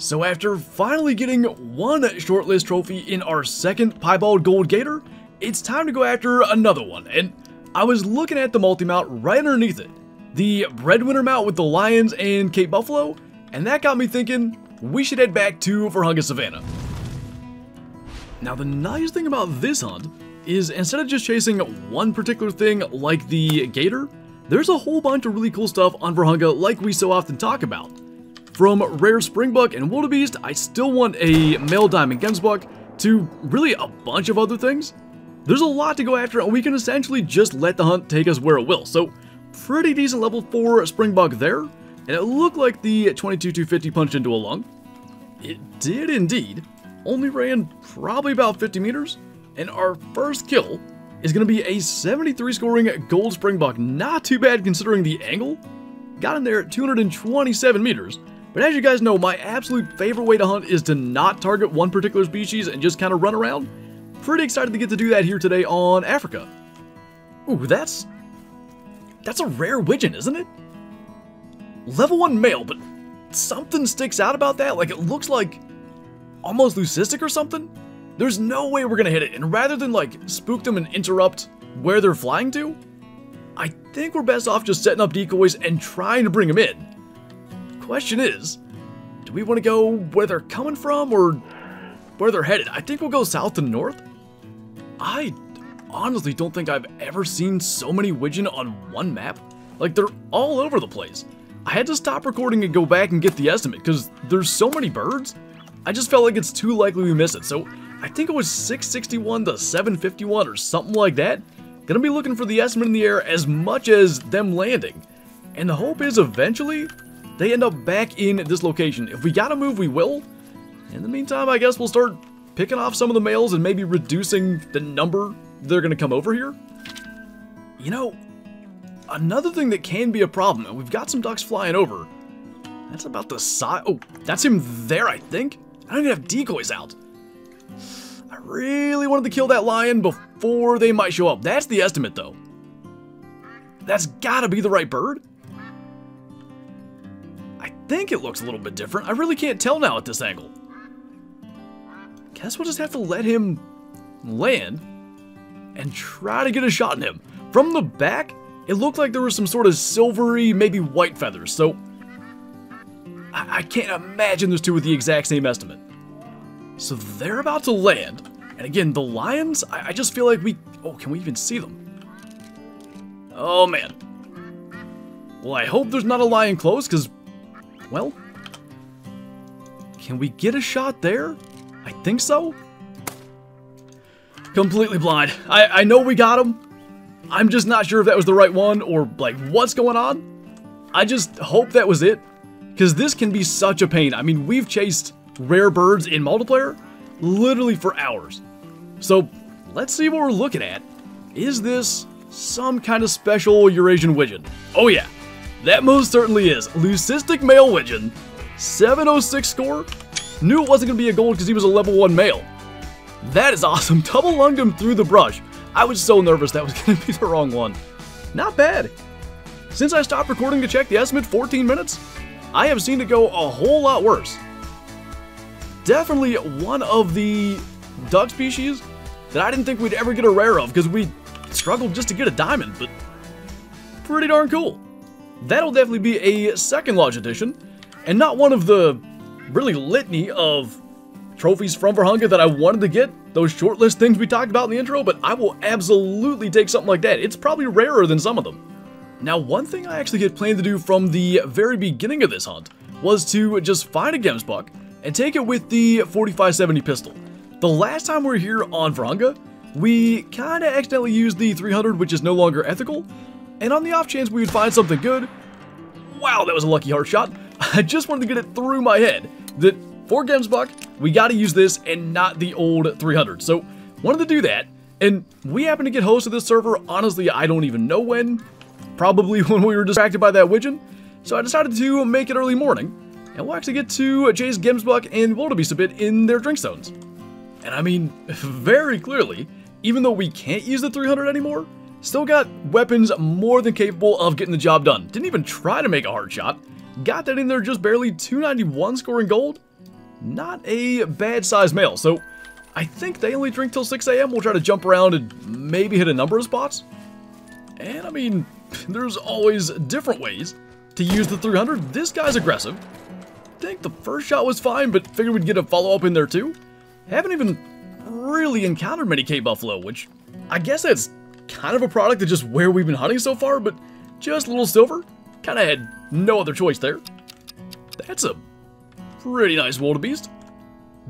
So after finally getting one shortlist trophy in our second piebald gold gator, it's time to go after another one. And I was looking at the multi-mount right underneath it, the breadwinner mount with the lions and Cape Buffalo, and that got me thinking we should head back to Vurhonga Savanna. Now the nice thing about this hunt is instead of just chasing one particular thing like the gator, there's a whole bunch of really cool stuff on Vurhonga like we so often talk about. From rare springbuck and wildebeest, I still want a male diamond gemsbuck, to really a bunch of other things. There's a lot to go after and we can essentially just let the hunt take us where it will, so pretty decent level 4 springbuck there, and it looked like the 22250 punched into a lung. It did indeed, only ran probably about 50 meters, and our first kill is going to be a 73 scoring gold springbuck, not too bad considering the angle. Got in there at 227 meters, but as you guys know, my absolute favorite way to hunt is to not target one particular species and just kind of run around. Pretty excited to get to do that here today on Africa. Ooh, that's... That's a rare wigeon, isn't it? Level 1 male, but something sticks out about that. Like, it looks like almost leucistic or something. There's no way we're gonna hit it, and rather than, like, spook them and interrupt where they're flying to, I think we're best off just setting up decoys and trying to bring them in question is, do we want to go where they're coming from or where they're headed? I think we'll go south and north. I honestly don't think I've ever seen so many wigeon on one map. Like, they're all over the place. I had to stop recording and go back and get the estimate because there's so many birds. I just felt like it's too likely we miss it. So I think it was 661 to 751 or something like that. Gonna be looking for the estimate in the air as much as them landing. And the hope is eventually they end up back in this location. If we gotta move, we will. In the meantime, I guess we'll start picking off some of the males and maybe reducing the number they're gonna come over here. You know, another thing that can be a problem, and we've got some ducks flying over. That's about the size. Oh, that's him there, I think. I don't even have decoys out. I really wanted to kill that lion before they might show up. That's the estimate, though. That's gotta be the right bird think it looks a little bit different. I really can't tell now at this angle. Guess we'll just have to let him land and try to get a shot in him. From the back, it looked like there was some sort of silvery, maybe white feathers, so I, I can't imagine those two with the exact same estimate. So they're about to land, and again, the lions, I, I just feel like we... Oh, can we even see them? Oh, man. Well, I hope there's not a lion close, because well, can we get a shot there? I think so. Completely blind. I, I know we got him. I'm just not sure if that was the right one or like what's going on. I just hope that was it. Because this can be such a pain. I mean, we've chased rare birds in multiplayer literally for hours. So let's see what we're looking at. Is this some kind of special Eurasian wigeon? Oh yeah, that most certainly is. Leucistic Male Wigeon. 706 score. Knew it wasn't going to be a gold because he was a level 1 male. That is awesome. Double lunged him through the brush. I was so nervous that was going to be the wrong one. Not bad. Since I stopped recording to check the estimate 14 minutes, I have seen it go a whole lot worse. Definitely one of the duck species that I didn't think we'd ever get a rare of because we struggled just to get a diamond, but pretty darn cool. That'll definitely be a second Lodge edition, and not one of the really litany of trophies from Vurhonga that I wanted to get, those shortlist things we talked about in the intro, but I will absolutely take something like that. It's probably rarer than some of them. Now, one thing I actually had planned to do from the very beginning of this hunt was to just find a Gemsbuck and take it with the 4570 pistol. The last time we were here on Vurhonga, we kinda accidentally used the 300, which is no longer ethical, and on the off chance we would find something good, wow, that was a lucky heart shot. I just wanted to get it through my head that for Gemsbuck, we got to use this and not the old 300. So wanted to do that, and we happened to get host of this server. Honestly, I don't even know when. Probably when we were distracted by that wigeon. So I decided to make it early morning, and we'll actually get to chase Gemsbuck and Wildebeest a bit in their drink zones. And I mean, very clearly, even though we can't use the 300 anymore, Still got weapons more than capable of getting the job done. Didn't even try to make a hard shot. Got that in there just barely 291 scoring gold. not a bad sized male. So I think they only drink till 6 a.m. We'll try to jump around and maybe hit a number of spots. And I mean, there's always different ways to use the 300. This guy's aggressive. Think the first shot was fine, but figured we'd get a follow-up in there too. Haven't even really encountered many Cape Buffalo, which I guess that's kind of a product of just where we've been hunting so far, but just a little silver. Kind of had no other choice there. That's a pretty nice wildebeest.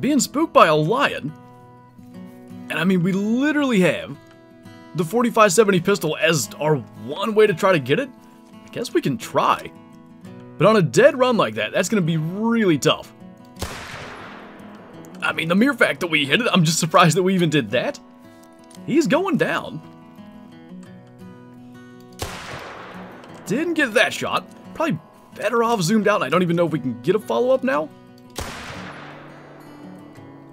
Being spooked by a lion. And I mean, we literally have the 4570 pistol as our one way to try to get it. I guess we can try. But on a dead run like that, that's going to be really tough. I mean, the mere fact that we hit it, I'm just surprised that we even did that. He's going down. Didn't get that shot. Probably better off zoomed out. I don't even know if we can get a follow-up now.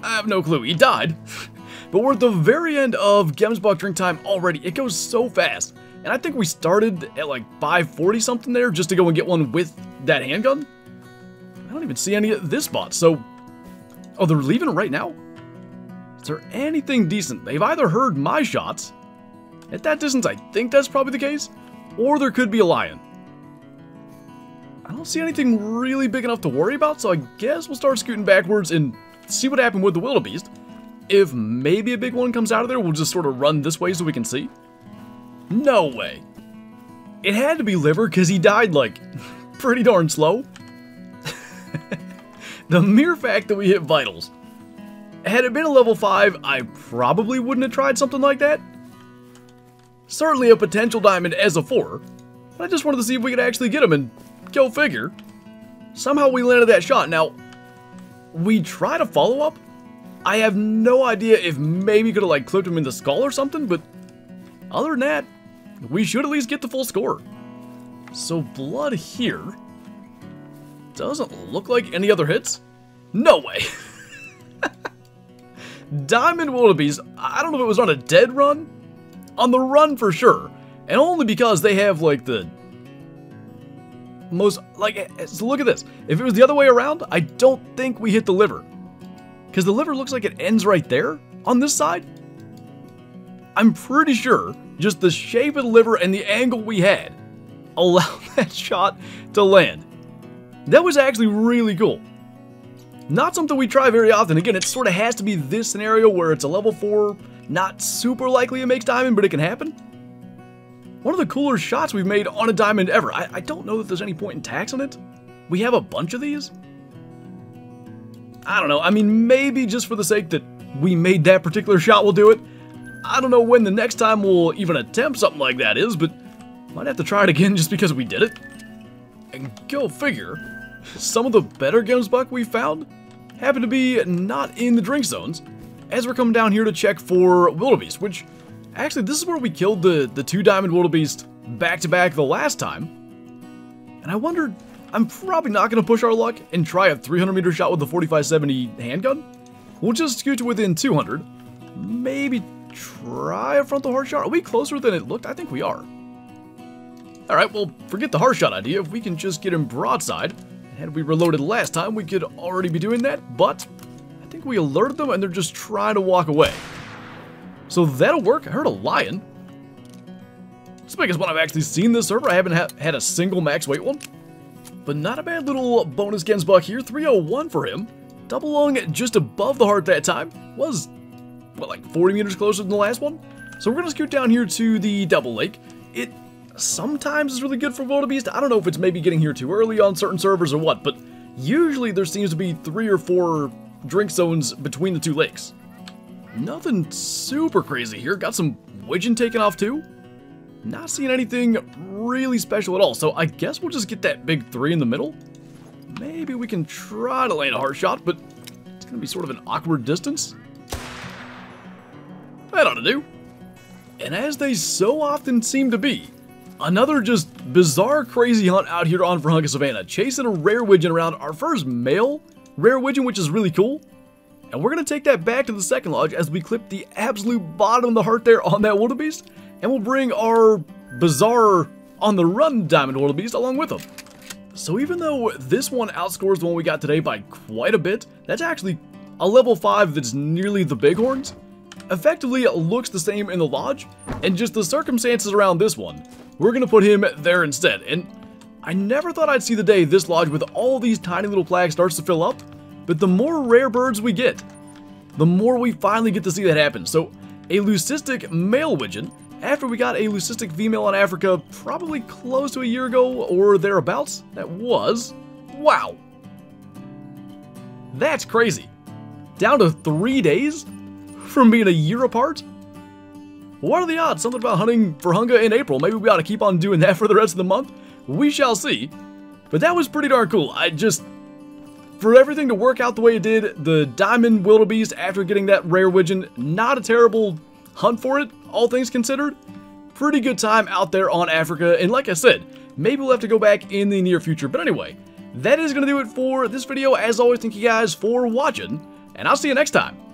I have no clue. He died. but we're at the very end of Gemsbuck drink time already. It goes so fast. And I think we started at like 540 something there just to go and get one with that handgun. I don't even see any at this spot. So, oh, they're leaving right now? Is there anything decent? They've either heard my shots. At that distance, I think that's probably the case. Or there could be a lion. I don't see anything really big enough to worry about, so I guess we'll start scooting backwards and see what happened with the wildebeest. If maybe a big one comes out of there, we'll just sort of run this way so we can see. No way. It had to be liver because he died, like, pretty darn slow. the mere fact that we hit vitals. Had it been a level 5, I probably wouldn't have tried something like that. Certainly a potential diamond as a 4, but I just wanted to see if we could actually get him, and go figure. Somehow we landed that shot. Now, we try to follow up. I have no idea if maybe could have like clipped him in the skull or something, but other than that, we should at least get the full score. So blood here doesn't look like any other hits. No way. Diamond Wildebeest, I don't know if it was on a dead run. On the run for sure. And only because they have like the most, like, eh, so look at this. If it was the other way around, I don't think we hit the liver. Because the liver looks like it ends right there on this side. I'm pretty sure just the shape of the liver and the angle we had allowed that shot to land. That was actually really cool. Not something we try very often. Again, it sort of has to be this scenario where it's a level 4, not super likely it makes diamond, but it can happen. One of the cooler shots we've made on a diamond ever. I, I don't know that there's any point in tax on it. We have a bunch of these. I don't know. I mean, maybe just for the sake that we made that particular shot, we'll do it. I don't know when the next time we'll even attempt something like that is, but might have to try it again just because we did it. And go figure, some of the better Gemsbuck we found happen to be not in the drink zones, as we're coming down here to check for wildebeest, which Actually, this is where we killed the, the two Diamond Wildebeest back-to-back the last time. And I wondered, I'm probably not going to push our luck and try a 300 meter shot with the 4570 handgun. We'll just scoot to within 200. Maybe try a frontal hard shot. Are we closer than it looked? I think we are. Alright, well, forget the hard shot idea. If we can just get him broadside, had we reloaded last time, we could already be doing that, but I think we alerted them and they're just trying to walk away. So that'll work. I heard a lion. It's the biggest one I've actually seen this server. I haven't ha had a single max weight one. But not a bad little bonus Gemsbuck here. 301 for him. Double lung just above the heart that time. Was, what, like 40 meters closer than the last one? So we're going to scoot down here to the double lake. It sometimes is really good for wildebeest. I don't know if it's maybe getting here too early on certain servers or what, but usually there seems to be three or four drink zones between the two lakes. Nothing super crazy here. Got some wigeon taken off too. Not seeing anything really special at all, so I guess we'll just get that big three in the middle. Maybe we can try to land a hard shot, but it's going to be sort of an awkward distance. That ought to do. And as they so often seem to be, another just bizarre crazy hunt out here on Vurhonga Savanna, chasing a rare wigeon around our first male rare wigeon, which is really cool. And we're going to take that back to the second lodge as we clip the absolute bottom of the heart there on that wildebeest. And we'll bring our bizarre on the run diamond wildebeest along with them. So even though this one outscores the one we got today by quite a bit, that's actually a level 5 that's nearly the Bighorns, effectively looks the same in the Lodge, and just the circumstances around this one, we're gonna put him there instead. And I never thought I'd see the day this Lodge with all these tiny little plaques starts to fill up, but the more rare birds we get, the more we finally get to see that happen. So a leucistic male wigeon after we got a leucistic female in Africa probably close to a year ago or thereabouts. That was. Wow. That's crazy. Down to three days? From being a year apart? What are the odds? Something about hunting Vurhonga in April. Maybe we ought to keep on doing that for the rest of the month? We shall see. But that was pretty darn cool. I just... For everything to work out the way it did, the Diamond Wildebeest after getting that rare wigeon, not a terrible hunt for it, all things considered. Pretty good time out there on Africa, and like I said, maybe we'll have to go back in the near future. But anyway, that is going to do it for this video. As always, thank you guys for watching, and I'll see you next time.